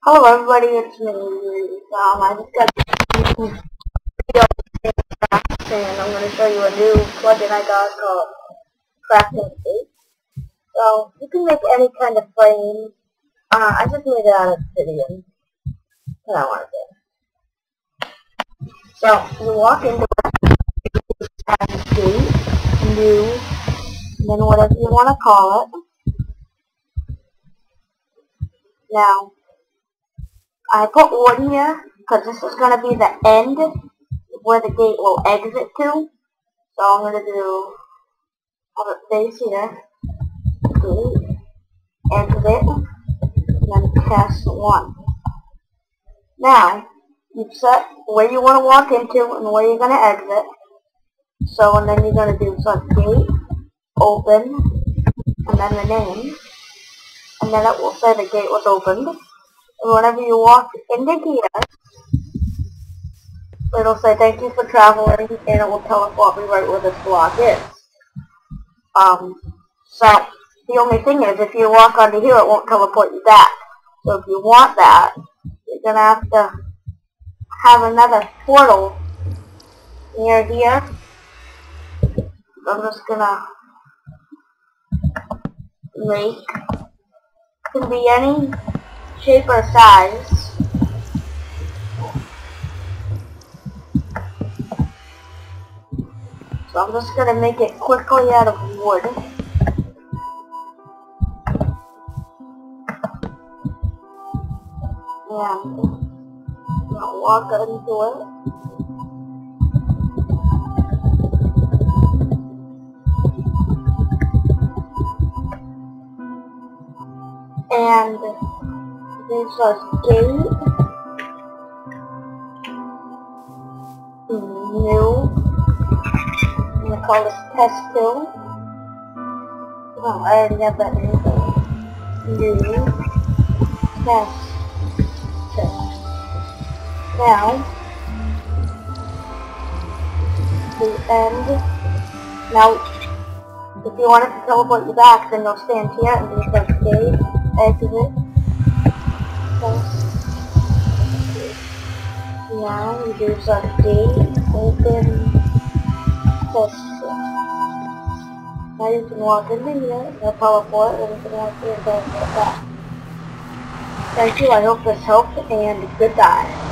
Hello everybody, it's me. Um, I just got this video and I'm going to show you a new plugin I got called Craft Inc Gate. So, you can make any kind of frame. Uh, I just made it out of obsidian. What I want to do. So, you walk into it, gate, new, and then whatever you want to call it. Now, I put wood here because this is going to be the end where the gate will exit to. So I'm going to do it face here, gate, exit, and then test one. Now, you've set where you want to walk into and where you're going to exit. So, and then you're going to do so gate, open, and then the name. And then it will say the gate was opened. Whenever you walk into here, it'll say thank you for traveling, and it will teleport me right where this block is. Um, so, the only thing is, if you walk onto here, it won't teleport you back. So if you want that, you're going to have to have another portal near here. I'm just going to make, can be any shape or size. So I'm just going to make it quickly out of wood. And I'll walk into it. And there's a gate. New. I'm gonna call this test two. Oh, I already have that name. New. Test. Now. The end. Now, if you want to teleport you back, then you'll stand here and do the gate, exit, now we do some gate, open, test. Now you can walk into here, no teleport, and you can and teleport back. Thank you, I hope this helped, and goodbye.